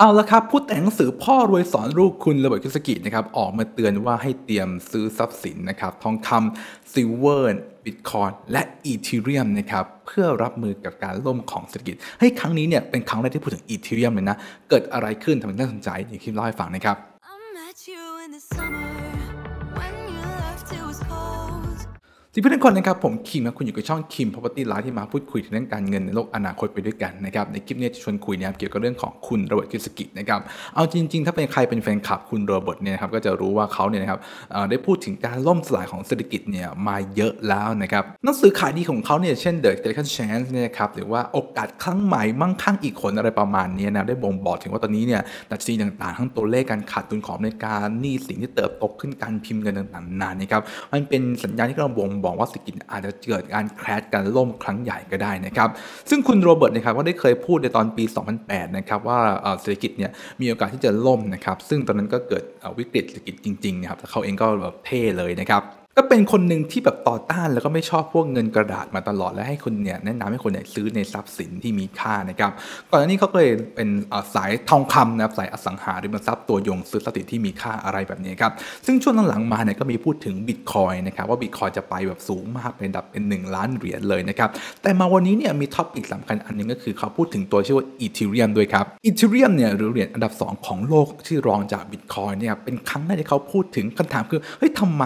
เอาละครับผู้แต่งหนังสือพ่อรวยสอนลูกคุณ Robert Kiyosaki นะครับออกมาเตือนว่าให้เตรียมซื้อทรัพย์สินนะครับทองคำ silver Bitcoin และ Ethereum นะครับเพื่อรับมือกับการล่มของเศรษฐกิจ ให้ครั้งนี้เนี่ยเป็นครั้งแรกที่พูดถึง Ethereum เลยนะ เกิดอะไรขึ้นทำไมน่าสนใจอย่างที่เล่าให้ฟังนะครับ สวัสดีเพื่อนทุกคนนะครับผมคิมนะคุณอยู่กับช่องคิม property life ที่มาพูดคุยถึงเรื่องการเงินในโลกอนาคตไปด้วยกันนะครับในคลิปนี้จะชวนคุยนะครับเกี่ยวกับเรื่องของคุณ Robert Kiyosaki นะครับเอาจริง ๆ ถ้าเป็นใครเป็นแฟนคลับคุณโรเบิร์ตเนี่ยครับก็จะรู้ว่าเขาเนี่ยนะครับได้พูดถึงการล่มสลายของเศรษฐกิจเนี่ยมาเยอะแล้วนะครับหนังสือขายดีของเขาเนี่ยเช่น The Second Chance เนี่ยครับหรือว่าโอกาสครั้งใหม่มั่งคั่งอีกคนอะไรประมาณนี้นะได้บ่งบอกถึงว่าตอนนี้เนี่ยดัชนีต่างๆ ทั้งตัวเลขการขาดทุนของอเมริกาหนี้สินที่เติบโตขึ้นการพิมพ์เงินต่างๆนานนะครับมันเป็นสัญญาณที่กำลังบ่งบองว่าเศรษฐกิจอาจจะเกิดการแครชการล่มครั้งใหญ่ก็ได้นะครับ ซึ่งคุณโรเบิร์ตนะครับก็ได้เคยพูดในตอนปี 2008 นะครับว่าเศรษฐกิจเนี่ยมีโอกาสที่จะล่มนะครับ ซึ่งตอนนั้นก็เกิดวิกฤตเศรษฐกิจจริงๆนะครับแต่เขาเองก็แบบเท่เลยนะครับ ก็เป็นคนหนึ่งที่แบบต่อต้านแล้วก็ไม่ชอบพวกเงินกระดาษมาตลอดและให้คนเนี่ยแนะนำให้คนเนี่ยซื้อในทรัพย์สินที่มีค่านะครับก่อนหน้านี้เขาก็เลยเป็นสายทองคำนะครับสายอสังหาริมทรัพย์ตัวยงซื้อทรัพย์สินที่มีค่าอะไรแบบนี้ครับซึ่งช่วงหลังๆมาเนี่ยก็มีพูดถึงบิตคอยนะครับว่าบิตคอยจะไปแบบสูงมากเป็นดับเป็น 1 ล้านเหรียญเลยนะครับแต่มาวันนี้เนี่ยมี topic สำคัญอันหนึงก็คือเขาพูดถึงตัวชื่อว่า Ethereum ด้วยครับ Ethereum เนี่ยหรือเหรียญอันดับ 2 ของโลกที่รองจากบิตคอยเนี่ยเป็นครั้งแรกที่เขาพูดถึงคำถามคือเฮ้ยทำไม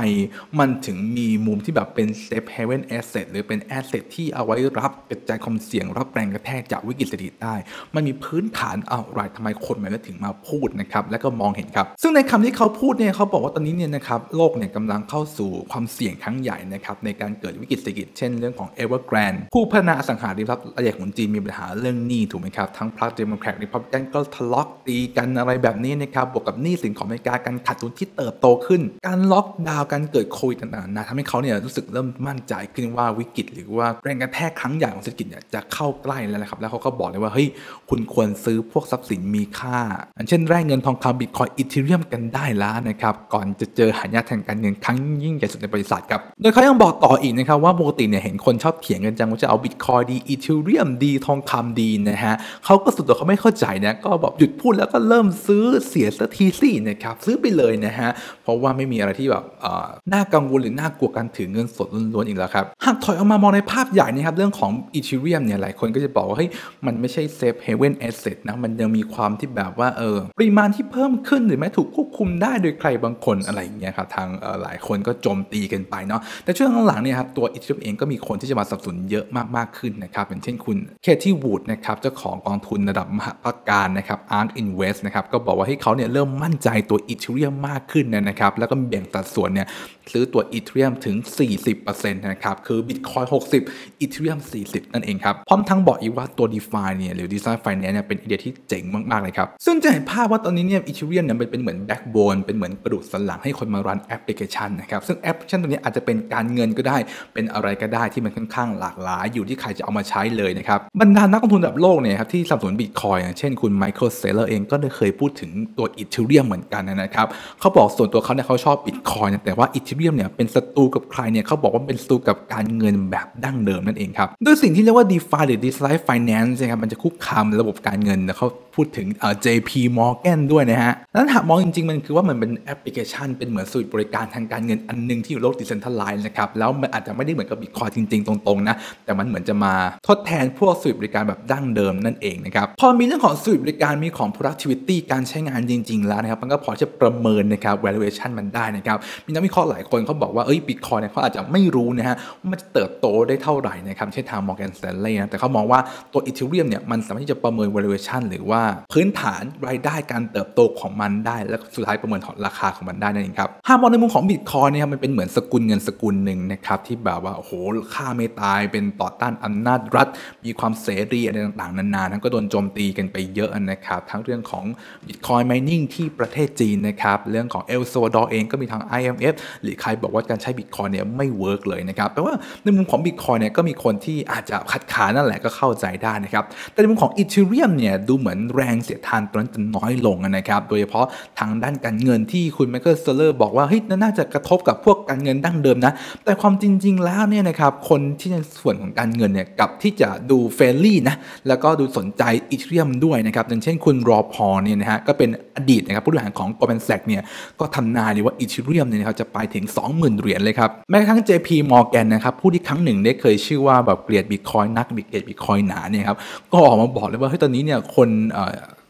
มันถึงมีมุมที่แบบเป็น safe haven asset หรือเป็น asset ที่เอาไว้รับกระจายความเสี่ยงรับแรงกระแทกจากวิกฤตเศรษฐกิจได้ มันมีพื้นฐานอะไรทำไมคนมันถึงมาพูดนะครับ และก็มองเห็นครับ ซึ่งในคำที่เขาพูดเนี่ยเขาบอกว่าตอนนี้เนี่ยนะครับโลกเนี่ยกำลังเข้าสู่ความเสี่ยงครั้งใหญ่นะครับในการเกิดวิกฤตเศรษฐกิจเช่นเรื่องของ Evergrande ผู้พัฒนาอสังหาริมทรัพย์รายใหญ่ของจีนมีปัญหาเรื่องหนี้ถูกไหมครับทั้งพรรคเดโมแครตริพับลิกันก็ทะเลาะตีกันอะไรแบบนี้นะครับบวกกับหนี้สินของอเมริกาการขาดทุนที่เติบโตขึ้น การล็อกดาวน์การเกิดโควิดต่างๆนะทำให้เขาเนี่ยรู้สึกเริ่มมั่นใจขึ้นว่าวิกฤต หรือว่าแรงกระแทกครั้งใหญ่ของเศรษฐกิจเนี่ยจะเข้าใกล้แล้วนะครับแล้วเขาก็บอกเลยว่าเฮ้ยคุณควรซื้อพวกทรัพย์สินมีค่าอันเช่นแร่เงินทองคำบิตคอยอีเทเรียมกันได้แล้วนะครับก่อนจะเจอหายนะทางการเงินครั้งยิ่งใหญ่สุดในบริษัทครับโดยเขายังบอกต่ออีกนะครับว่าปกติเนี่ยเห็นคนชอบเถียงกันจังว่าจะเอาบิตคอยดีอีเทเรียมดีทองคำดีนะฮะเขาก็สุดตัวเขาไม่เข้าใจนะก็บอกหยุดพูดแล้วก็เริ่มซื้อเสียสักทีสินะครับซื้อไปเลยนะฮะเพราะว่าไม่มีอะไรที่แบบน่ากังวลหรือน่ากลัวการถือเงินสดล้วนๆอีกแล้วครับ หากถอยออกมามองในภาพใหญ่นะครับเรื่องของ Ethereum เนี่ยหลายคนก็จะบอกว่าเฮ้ยมันไม่ใช่ safe haven asset นะมันยังมีความที่แบบว่าเออปริมาณที่เพิ่มขึ้นหรือแม้ถูกควบคุมได้โดยใครบางคนอะไรอย่างเงี้ยครับทางเอ่อหลายคนก็โจมตีกันไปเนาะแต่ช่วงหลังๆเนี่ยครับตัว Ethereum เองก็มีคนที่จะมาสนับสนุนเยอะมากๆขึ้นนะครับอย่างเช่นคุณ Cathie Wood นะครับเจ้าของกองทุนระดับมหาภาการนะครับ ARK Invest นะครับก็บอกว่าให้เขาเนี่ยเริ่มมั่นใจตัว Ethereum มากขึ้นนะครับแล้วก็แบ่งสัดส่วนเนี่ยซื้อตัว Ethereum ถึง 40%นะครับ คือ Bitcoin 60 Ethereum 40 นั่นเองครับ พร้อมทั้งบอกอีกว่าตัว DeFi เนี่ยหรือ Decentralized Finance เนี่ยเป็นไอเดียที่เจ๋งมาก ๆ เลยครับ ซึ่งจะเห็นภาพว่าตอนนี้เนี่ย Ethereum เนี่ยเป็นเหมือน backbone เป็นเหมือนกระดูกสันหลังให้คนมา run แอปพลิเคชันนะครับ ซึ่งแอปพลิเคชันตัวนี้อาจจะเป็นการเงินก็ได้ เป็นอะไรก็ได้ที่มันค่อนข้างหลากหลาย อยู่ที่ใครจะเอามาใช้เลยนะครับบรรดานักลงทุนระดับโลกเนี่ยครับที่สนับสนบิตคอยเช่นคุณ Michael Saylor เองก็ได้เคยพูดถึงตัวอีเทเรียมเหมือนกันนะครับเขาบอกส่วนตัวเขาเนี่ยเขาชอบบิตคอยแต่ว่าอีเทเรียมเนี่ยเป็นศัตรูกับใครเนี่ยเขาบอกว่าเป็นศัตรูกับการเงินแบบดั้งเดิมนั่นเองครับโดยสิ่งที่เรียกว่า DeFi หรือ Decentralized Finance นะครับมันจะคุกคามระบบการเงินนะเขา พูดถึงเอ่อ JP Morgan ด้วยนะฮะ นั้นหากมองจริง ๆ มันคือว่ามันเป็นแอปพลิเคชัน เป็นเหมือนสูตรบริการทางการเงินอันหนึงที่อยู่โลก Decentralized นะครับ แล้วมันอาจจะไม่ได้เหมือนกับ Bitcoin จริง ๆ ตรง ๆ นะ แต่มันเหมือนจะมาทดแทนพวกสูตรบริการแบบดั้งเดิมนั่นเองนะครับ พอมีเรื่องของสูตรบริการมีของ productivity การใช้งานจริง ๆ แล้วนะครับ มันก็พอจะประเมินนะครับ valuation มันได้นะครับ มีนักวิเคราะห์หลายคนเขาบอกว่า เอ้ย Bitcoin เนี่ยเขาอาจจะไม่รู้นะฮะว่ามันจะเติบโตได้เท่าไหร่นะครับ เช่นทาง Morgan Stanley นะ แต่เขามองว่าตัว Ethereum เนี่ย มันสามารถที่จะประเมิน valuation หรือว่าพื้นฐานรายได้การเติบโตของมันได้ และสุดท้ายประเมินราคาของมันได้นั่นเองครับหากมองในมุมของ Bitcoin เนี่ยครับมันเป็นเหมือนสกุลเงินสกุลหนึ่งนะครับที่แบบว่าโอ้โหค่าไม่ตายเป็นต่อต้านอำนาจรัฐ มีความเสรีอะไรต่างๆนานาทั้งก็โดนโจมตีกันไปเยอะนะครับทั้งเรื่องของ Bitcoin mining ที่ประเทศจีนนะครับเรื่องของเอลซัลวาดอร์เองก็มีทาง IMF หรือใครบอกว่าการใช้ Bitcoin เนี่ยไม่ work เลยนะครับแปลว่าในมุมของ Bitcoin เนี่ยก็มีคนที่อาจจะคัดค้านนั่นแหละก็เข้าใจได้นะครับแต่ในมุมของ Ethereum เนี่ยดูเหมือนแรงเสียดทานตัวนั้นจะน้อยลงนะครับ โดยเฉพาะทางด้านการเงินที่คุณ Michael Saylor บอกว่าเฮ้ยน่าจะกระทบกับพวกการเงินดั้งเดิมนะ แต่ความจริง ๆ แล้วเนี่ยนะครับคนที่ในส่วนของการเงินเนี่ยกลับที่จะดู friendly นะแล้วก็ดูสนใจ Ethereum ด้วยนะครับอย่างเช่นคุณ Raoul Pal เนี่ยนะฮะก็เป็นอดีตนะครับผู้บริหารของ Goldman Sachs เนี่ยก็ทำนายเลยว่า Ethereum เนี่ยนะครับจะไปถึง 20,000 เหรียญเลยครับแม้กระทั่ง JP Morgan นะครับผู้ที่ครั้งหนึ่งได้เคยชื่อว่าแบบเกลียดบิตคอยนักบิตเกลียดบิตคอยหนาเนี่ยครับก็ออกมาบอกเลยว่าเฮ้ยตอนนี้เนี่ยคน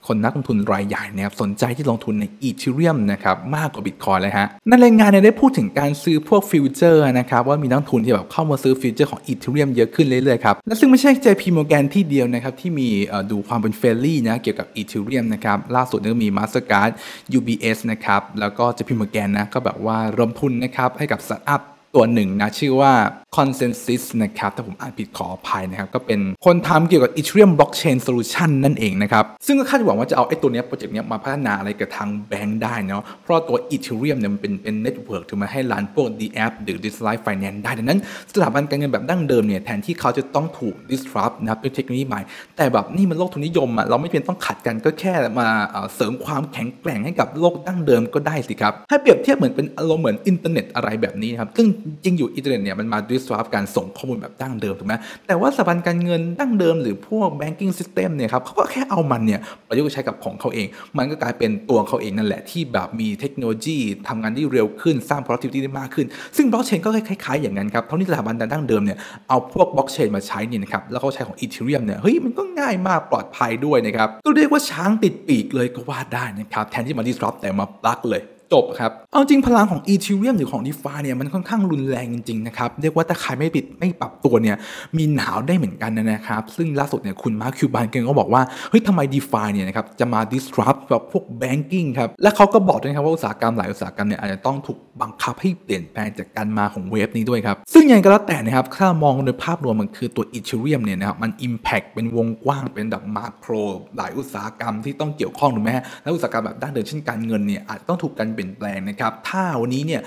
คนนักลงทุนรายใหญ่นะครับสนใจที่ลงทุนใน Ethereum นะครับมากกว่าบิตคอยเลยฮะในรายงานเนี่ยได้พูดถึงการซื้อพวกฟิวเจอร์นะครับว่ามีนักลงทุนที่แบบเข้ามาซื้อ futures ของ Ethereum เยอะขึ้นเรื่อยๆครับและซึ่งไม่ใช่ JP Morgan ที่เดียวนะครับที่มีดูความเป็น friendly นะเกี่ยวกับ Ethereum นะครับล่าสุดก็มี Mastercard UBS นะครับแล้วก็ JP Morgan นะก็แบบว่าระดมทุนนะครับให้กับสตาร์ทอัพตัวหนึ่งนะชื่อว่า ConsenSys นะครับถ้าผมอ่านผิดขออภัยนะครับ ก็เป็นคนทำเกี่ยวกับ Ethereum Blockchain Solution นั่นเองนะครับ ซึ่งก็คาดหวังว่าจะเอาไอ้ตัวเนี้ยโปรเจกต์เนี้ยมาพัฒนาอะไรกับทางแบงค์ได้เนาะเพราะตัว Ethereum เนี่ยมันเป็นเป็นเน็ตเวิร์กถึงมาให้ร้านพวก d a p หรือ Decentralized Finance ได้ดังนั้น สถาบันการเงินแบบดั้งเดิมเนี่ยแทนที่เขาจะต้องถูก disrupt นะครับด้วยเทคโนโลยีใหม่ แต่แบบนี่มันโลกทุนนิยมอะเราไม่เพียงต้องขัดกันก็แค่มาเอ่อเสริมความแข็งแกร่งให้กับโลกดั้งเดิมก็ได้สิครับให้เปรียบเทียบเหมือนเป็นอารมณ์เหมือนอินเทอร์เน็ตอะไรแบบนี้นะครับซึ่งจริงอยู่อินเทอร์เน็ตเนี่ยมันมา disrupt การส่งข้อมูลแบบดั้งเดิมถูกไหมแต่ว่าสถาบันการเงินดั้งเดิมหรือพวก banking system เนี่ยครับเขาก็แค่เอามันเนี่ยประยุกต์ใช้กับของเขาเอง มันก็กลายเป็นตัวเขาเองนั่นแหละที่แบบมีเทคโนโลยีทำงานได้เร็วขึ้นสร้าง productivity ได้มากขึ้น ซึ่ง blockchain ก็คล้ายๆอย่างนั้นครับเท่านี้สถาบันดั้งเดิมเนี่ยเอาพวก blockchain มาใช้เนี่ยนะครับแล้วเขาใช้ของ ethereum เนี่ยเฮ้ยมันก็ง่ายมากปลอดภัยด้วยนะครับก็เรียกว่าช้างติดปีกเลยก็ว่าได้นะครับแทนที่มา disrupt แต่มา plug เลย จบครับ เอาจริงพลังของ Ethereum หรือของ DeFi เนี่ยมันค่อนข้างรุนแรงจริงๆนะครับ เรียกว่าถ้าใครไม่ปิดไม่ปรับตัวเนี่ยมีหนาวได้เหมือนกันนะครับ ซึ่งล่าสุดเนี่ยคุณมาร์คคิวบานเกงก็บอกว่า เฮ้ยทำไม DeFi เนี่ยนะครับจะมา disrupt แบบพวก banking ครับ และเขาก็บอกด้วยนะครับว่าอุตสาหกรรมหลายอุตสาหกรรมเนี่ยอาจจะต้องถูกบังคับให้เปลี่ยนแปลงจากการมาของเวฟนี้ด้วยครับ ซึ่งยังไงก็แล้วแต่นะครับถ้ามองโดยภาพรวมมันคือตัว Ethereum เนี่ยนะครับมัน impact เป็นวงกว้างเป็นแบบมาโครหลายอุตสาหกรรมที่ต้องเกี่ยวข้องถูกไหมฮะและอุตสาหกรรมแบบดั้งเดิมเช่นการเงินเนี่ยอาจจะต้องถูกการเปลี่ยนแปลงนะครับถ้าวันนี้เนี่ย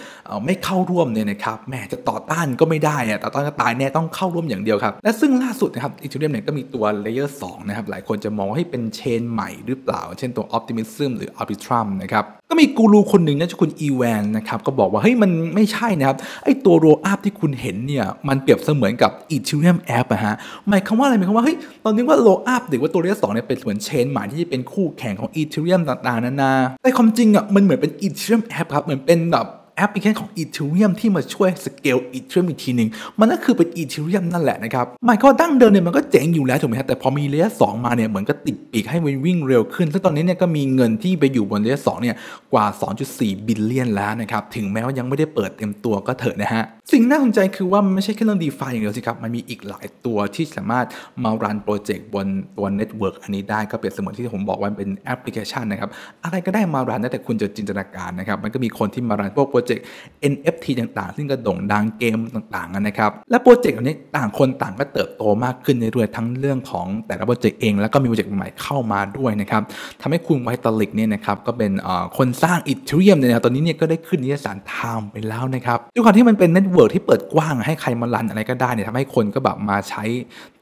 ไม่เข้าร่วมเนี่ยนะครับแหมจะต่อต้านก็ไม่ได้อะต่อต้านก็ตายแน่ต้องเข้าร่วมอย่างเดียวครับและซึ่งล่าสุดนะครับ Ethereum เนี่ยก็มีตัว layer สองนะครับหลายคนจะมองให้เป็น chain ใหม่หรือเปล่า เช่นตัว Optimism หรือ Arbitrum นะครับ ก็มีกูรูคนหนึ่งนะชื่อคุณ Evan นะครับก็บอกว่าเฮ้ยมันไม่ใช่นะครับไอตัว rollup ที่คุณเห็นเนี่ยมันเปรียบเสมือนกับ Ethereum App อะฮะหมายความว่าอะไรหมายความว่าเฮ้ยตอนนี้ว่า rollup หรือว่าตัว layer สองเนี่ยเป็นเหมือน chain ใหม่ที่จะเป็นคู่แข่งของ Ethereum ต่างๆนานาแต่ความจริงอะมันเหมือนเป็น Ethereum app ครับเหมือนเป็นแบบ แอปพลิเคชันของ Ethereum ที่มาช่วย scale Ethereum อีกทีหนึ่งมันก็คือเป็น Ethereum นั่นแหละนะครับหมายความว่าดั้งเดิมเนี่ยมันก็เจ๋งอยู่แล้วถูกไหมฮะแต่พอมี layer สองมาเนี่ยเหมือนก็ติดปีกให้มันวิ่งเร็วขึ้นซึ่งตอนนี้เนี่ยก็มีเงินที่ไปอยู่บน layer สองเนี่ยกว่า 2.4 billion แล้วนะครับถึงแม้ว่ายังไม่ได้เปิดเต็มตัวก็เถอะนะฮะสิ่งน่าสนใจคือว่ามันไม่ใช่แค่เรื่อง DeFi อย่างเดียวสิครับมันมีอีกหลายตัวที่สามารถมา run โปรเจกต์บนตัว network อันนี้ได้ก็เปรียบเสมือนที่ผมบอกว่าเป็นแอปพลิเคชันนะครับอะไรก็ได้มา run แต่คุณจะจินตนาการนะครับมันก็มีคนที่มา run พวกโปรเจกต์ NFT ต่างๆ ซึ่งก็โด่งดังเกมต่างๆนะครับ และโปรเจกต์เหล่านี้ต่างคนต่างก็เติบโตมากขึ้นเรื่อยๆทั้งเรื่องของแต่ละโปรเจกต์เอง แล้วก็มีโปรเจกต์ใหม่เข้ามาด้วยนะครับทำให้คุณ Vitalik เนี่ยนะครับก็เป็นคนสร้าง Ethereum เนี่ยตอนนี้เนี่ยก็ได้ขึ้นนิตยสาร TIME ไปแล้วนะครับด้วยความที่มันเป็น network ที่เปิดกว้างให้ใครมา run อะไรก็ได้เนี่ยทำให้คนก็แบบมาใช้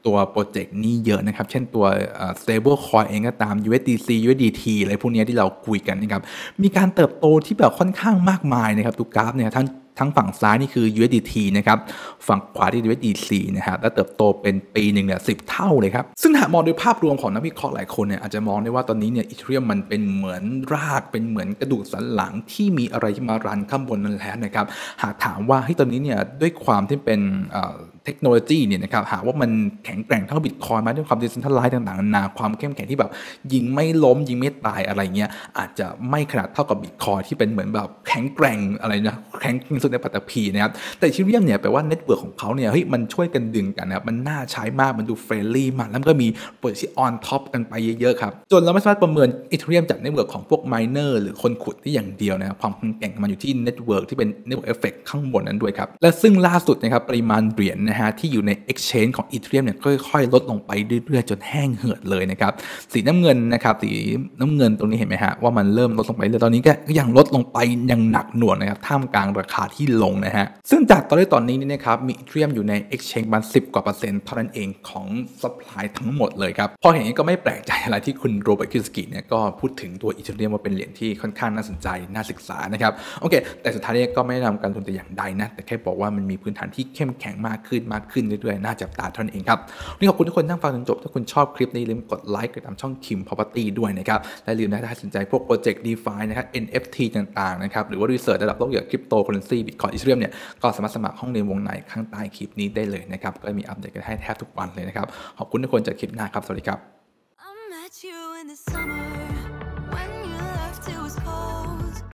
ตัว project นี้เยอะนะครับ เช่นตัว stable coin เองก็ตาม USDC USDT อะไรพวกนี้ที่เราคุยกันนะครับมีการเติบโตที่แบบค่อนข้างมากมายนะครับตัวกราฟเนี่ยท่านทั้งฝั่งซ้ายนี่คือ USDT นะครับ ฝั่งขวาที่ USDC นะครับ และเติบโตเป็นปีหนึ่งเนี่ยสิบเท่าเลยครับ ซึ่งหากมองโดยภาพรวมของนักวิเคราะห์หลายคนเนี่ยอาจจะมองได้ว่าตอนนี้เนี่ย Ethereum มันเป็นเหมือนราก เป็นเหมือนกระดูกสันหลังที่มีอะไรที่มา run ข้างบนนั่นแหละนะครับ หากถามว่าเฮ้ยตอนนี้เนี่ยด้วยความที่เป็นเทคโนโลยีเนี่ยนะครับหากว่ามันแข็งแกร่งเท่าบิตคอยน์มาด้วยความ decentralized ต่างๆนานาความเข้มแข็งที่แบบ ยิงไม่ล้มยิงไม่ตายอะไรเงี้ยอาจจะไม่ขนาดเท่ากับบิตคอยน์ที่เป็นเหมือนแบบแข็งแกร่งอะไรนะแข็งที่สุดในปัตตภีนะครับแต่ Ethereum เนี่ยแปลว่า network ของเขาเนี่ยเฮ้ยมันช่วยกันดึงกันนะครับมันน่าใช้มากมันดู friendly มากแล้วก็มีproject ที่ on top กันไปเยอะๆครับจนเราไม่สามารถประเมิน Ethereum จาก network ของพวก miner หรือคนขุดที่อย่างเดียวนะครับความแข็งแกร่งของมันอยู่ที่ network ที่เป็น network effect ข้างบนนั้นด้วยครับและซึ่งล่าสุดนะครับปริมาณเหรียญนะฮะที่อยู่ใน Exchange ของ Ethereum เนี่ยค่อยๆ ลดลงไปเรื่อยๆ จนแห้งเหือดเลยนะครับสีน้ำเงินนะครับสีน้ำเงินตรงนี้เห็นไหมฮะว่ามันเริ่มลดลงไปเรื่อยตอนนี้ก็ยังลดลงไปอย่างหนักหน่วงนะครับท่ามกลางราคาที่ลงนะฮะซึ่งจากตอนนี้ตอนนี้นี่นะครับมี Ethereum อยู่ใน Exchange ประมาณ10 กว่าเปอร์เซ็นต์เท่านั้นเองของ supply ทั้งหมดเลยครับพอเห็นอย่างนี้ก็ไม่แปลกใจอะไรที่คุณโรเบิร์ตคิโยซากิเนี่ยก็พูดถึงตัว Ethereum ว่าเป็นเหรียญที่ค่อนข้างน่าสนใจน่าศึกษานะครับโอเค แต่สุดท้ายเนี่ยก็ไม่ได้แนะนำการลงทุนแต่อย่างใดนะแต่แค่บอกว่ามันมีพื้นฐานที่เข้มแข็งมากขึ้นมากขึ้นเรื่อยๆ น่าจับตาเท่านั้นเองครับวันนี้ขอบคุณทุกคนที่ฟังจนจบ ถ้าคุณชอบคลิปนี้ลืมกดไลค์กดตามช่องคิม Property ด้วยนะครับ และลืมนะถ้าสนใจพวก project DeFi นะครับ NFT ต่างๆนะครับ หรือว่า research ระดับโลกเกี่ยวกับคริปโตเคอเรนซีบิตคอยน์ Ethereum เนี่ยก็สามารถสมัครห้องเรียนวงในข้างใต้คลิปนี้ได้เลยนะครับก็มีอัปเดตกันให้แทบทุกวันเลยนะครับขอบคุณทุกคนจากคลิปหน้าครับสวัสดีครับ I met you in the summer